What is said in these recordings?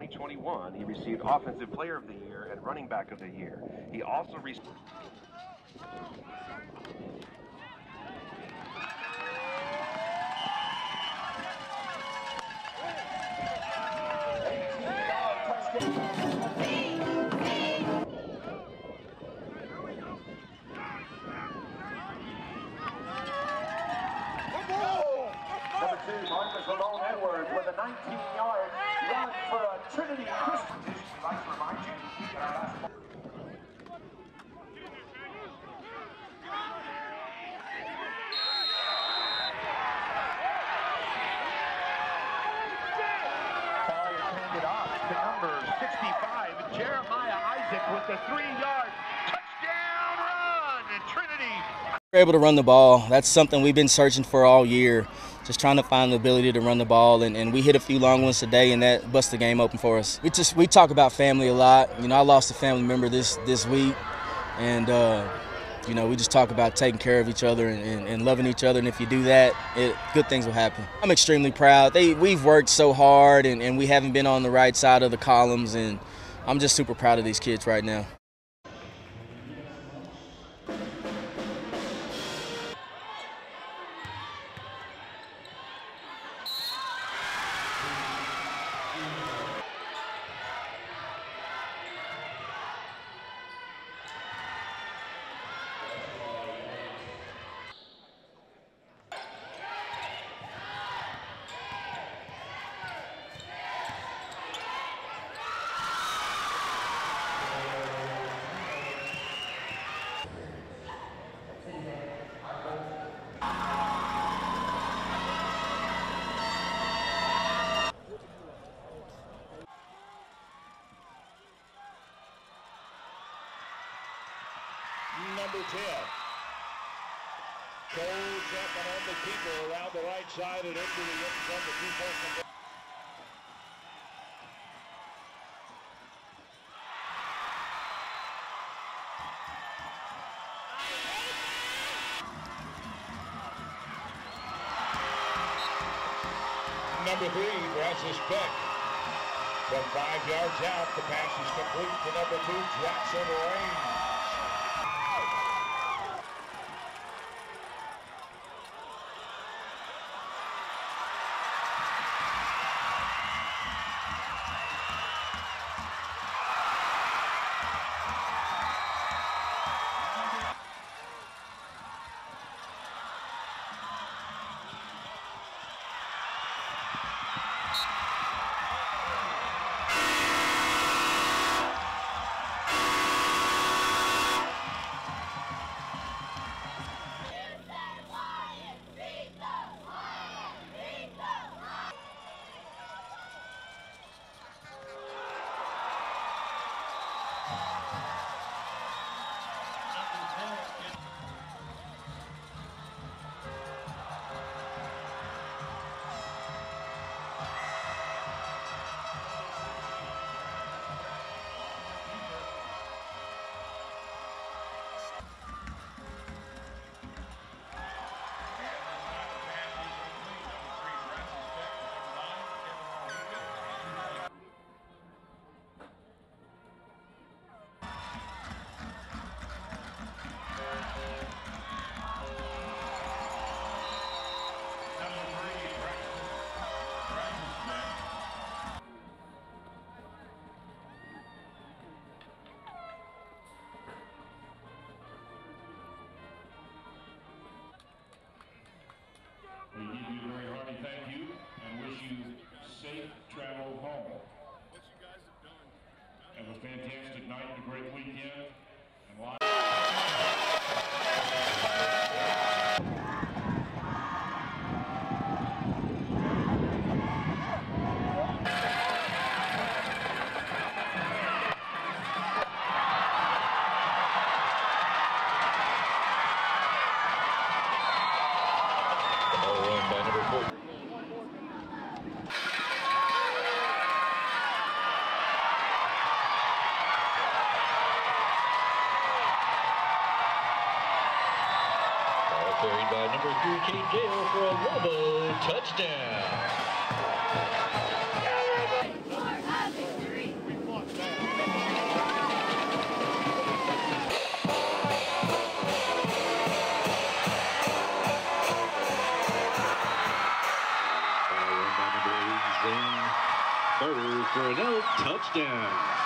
2021, he received Offensive Player of the Year and Running Back of the Year. He also received. The three-yard touchdown run. Trinity We're able to run the ball. That's something we've been searching for all year. Just trying to find the ability to run the ball, and, and we hit a few long ones today, and that bust the game open for us. We just we talk about family a lot. You know, I lost a family member this this week, and uh, you know we just talk about taking care of each other and, and, and loving each other. And if you do that, it, good things will happen. I'm extremely proud. They we've worked so hard, and, and we haven't been on the right side of the columns, and I'm just super proud of these kids right now. Number 10. Cole jumping on the keeper around the right side and into the end zone. The two-point conversion. Number three, Francis Beck. From five yards out, the pass is complete to number two, Jackson Rain. Fantastic night and a great weekend. Carried by number three, Kate Dale, for a Lobo touchdown. for another touchdown.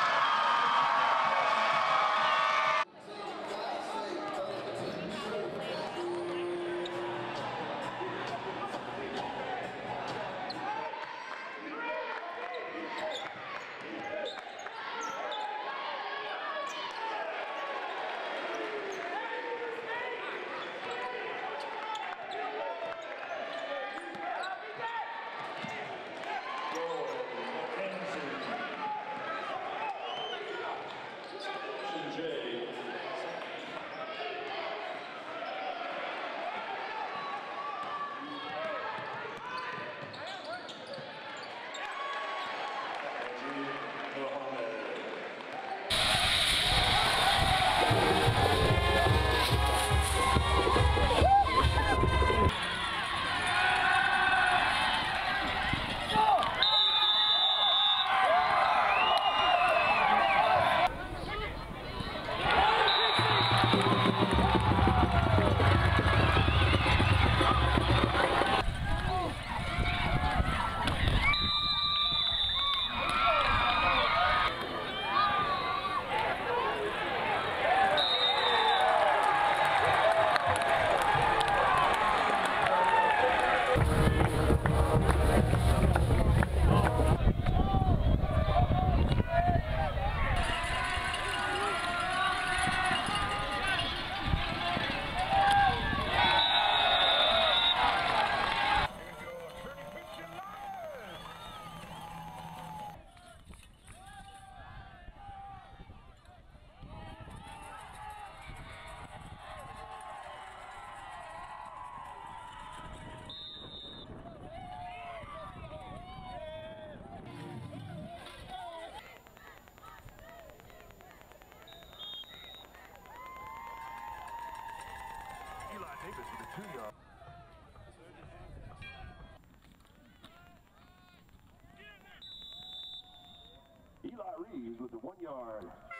Eli Reeves with the one-yard. Trinity